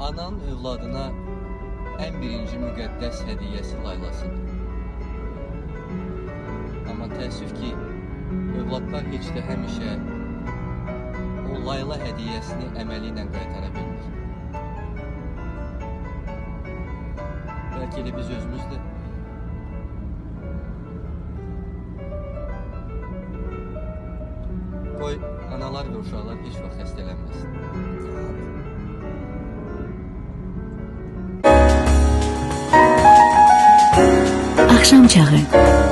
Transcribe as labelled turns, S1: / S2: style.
S1: Ananın övladına ən birinci müqəddəs hədiyyəsi laylasıdır. Amma təəssüf ki, övladlar heç də həmişə o layla hədiyyəsini əməli ilə qaytara bilmir. Bəlkə də biz özümüz də Qoy analar və uşaqlar heç vaxt xəstələnməsin.
S2: Santiago.